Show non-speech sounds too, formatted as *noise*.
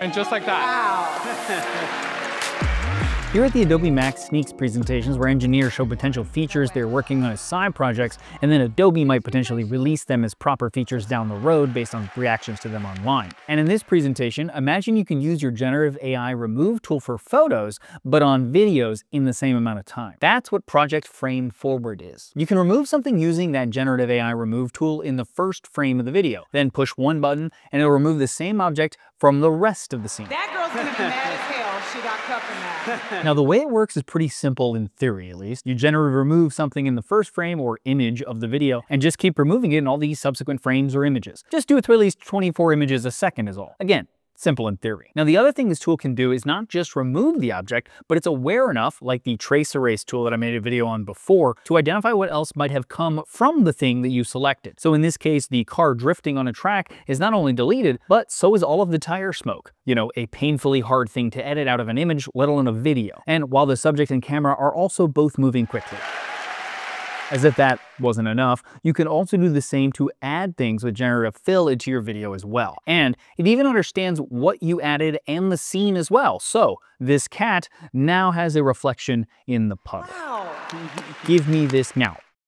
And just like that. Wow. *laughs* Here at the Adobe Max Sneaks presentations where engineers show potential features they're working on as side projects, and then Adobe might potentially release them as proper features down the road based on reactions to them online. And in this presentation, imagine you can use your generative AI remove tool for photos, but on videos in the same amount of time. That's what Project Frame Forward is. You can remove something using that generative AI remove tool in the first frame of the video, then push one button and it'll remove the same object from the rest of the scene. That girl's gonna be mad as hell she got cut from that. Now the way it works is pretty simple in theory at least. You generally remove something in the first frame or image of the video and just keep removing it in all these subsequent frames or images. Just do it to at least 24 images a second is all. Again, Simple in theory. Now the other thing this tool can do is not just remove the object, but it's aware enough, like the trace erase tool that I made a video on before, to identify what else might have come from the thing that you selected. So in this case, the car drifting on a track is not only deleted, but so is all of the tire smoke. You know, a painfully hard thing to edit out of an image, let alone a video. And while the subject and camera are also both moving quickly. As if that wasn't enough, you can also do the same to add things with generative fill into your video as well. And it even understands what you added and the scene as well. So this cat now has a reflection in the puddle. Wow. Give me this now.